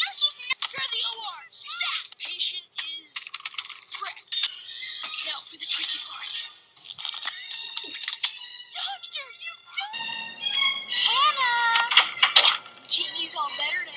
No, she's not. You're the OR. Stat. Patient is wrecked. Now for the tricky part. Doctor, you don't. Hannah. Jeannie's all better now.